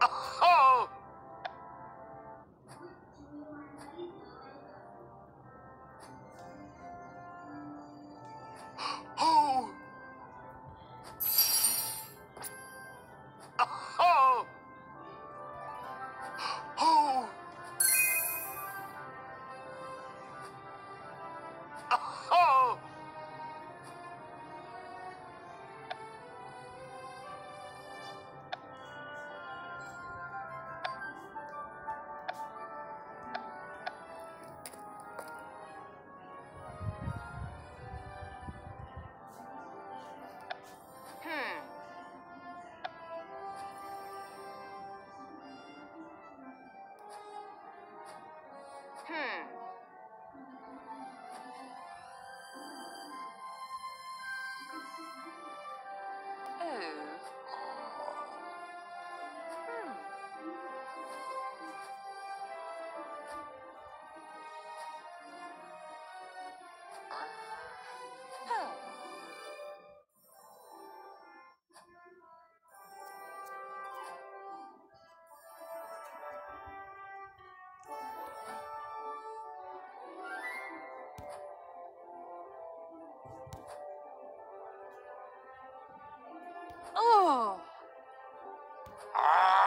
Oh! Oh! Ah.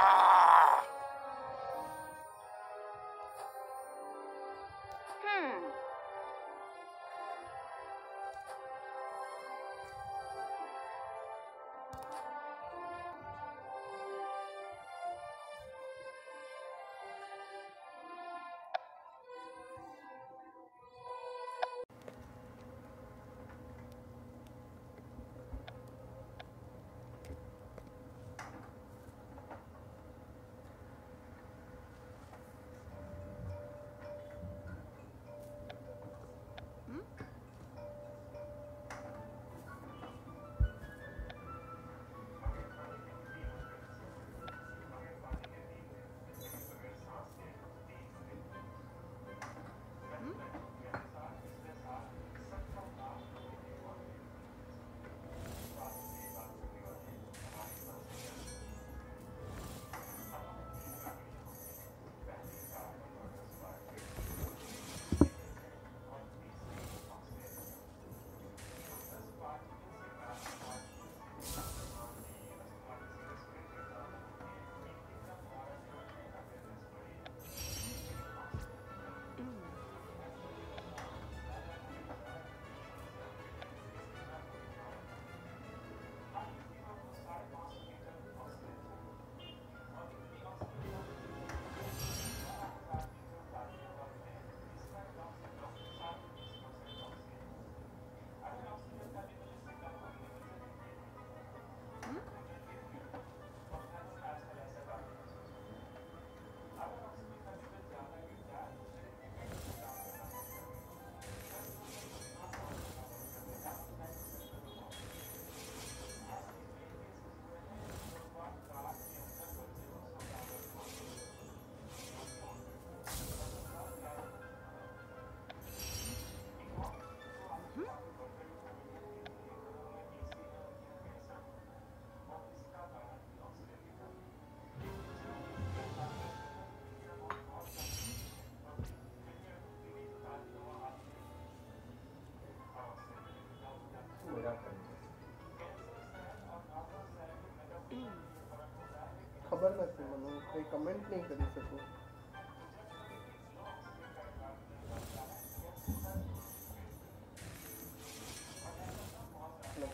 ખબર નથી મને કઈ કમેન્ટ નહીં કરી શકું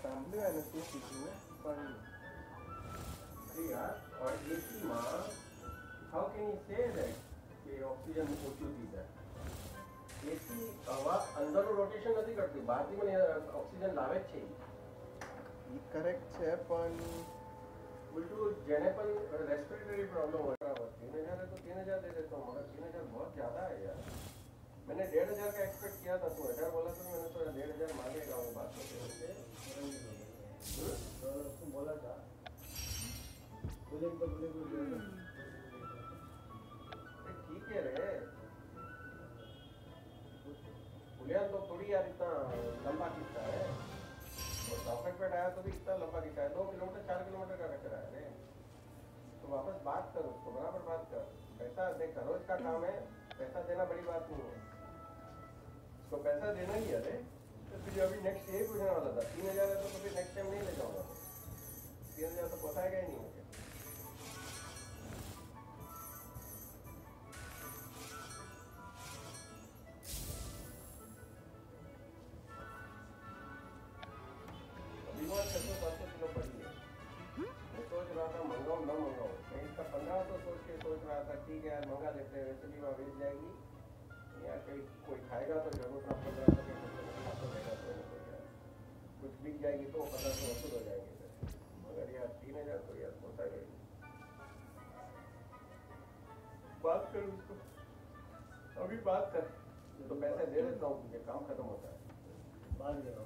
ફેમિલી વાળે શું શીખ્યું પણ યાર ઓર એસીમાં how can you say that કે ઓક્સિજન ઓછું દીધા જાય એસી હવા અંદરનું રોટેશન નથી કરતી બહારથી પણ ઓક્સિજન લાવે જ છે એ કરેક્ટ છે પણ उल्टू जेने पर रेस्पिरेटरी प्रॉब्लम हो रहा है तीन हजार है तो तीन हजार दे देता हूँ मगर तीन हजार बहुत ज्यादा है यार मैंने डेढ़ हजार का एक्सपेक्ट किया था तू हजार बोला तो मैंने तो डेढ़ हजार मांगेगा वो बात तो से बोला था तो वापस बात कर, उसको बराबर बात कर। पैसा देख, रोज का काम है, पैसा देना बड़ी बात नहीं है। उसको पैसा देना ही है, अरे तो तुझे अभी नेक्स्ट यही पूछने वाला था, तीन हज़ार तो पंद्रह सौ सोच के सोच रहा था ठीक है यार मंगा लेते हैं वैसे भी वहाँ बेच जाएगी। या कहीं कोई खाएगा तो ज़रूर ना पंद्रह सौ तो यार कुछ बिक जाएगी तो पंद्रह सौ वसूल हो जाएँगे मगर यार तीन हज़ार तो यार पोसा गई बात कर उसको। अभी बात कर। तो पैसे दे देता हूँ तुझे काम खत्म होता है। बाद में हूँ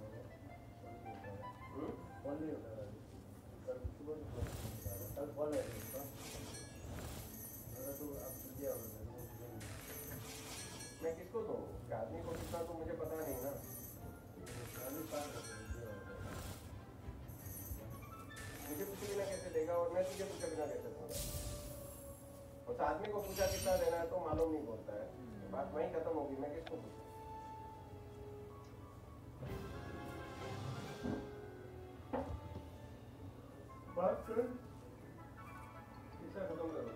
हम्म? फ़ोन नहीं होता है कल सुबह से फ़ोन है वैसे के पूछा बिना देते थोड़ा उस आदमी को पूछा, कितना देना है? तो मालूम नहीं बोलता है। बात वहीं खत्म होगी। मैं किसको पूछू? बात खत्म कर?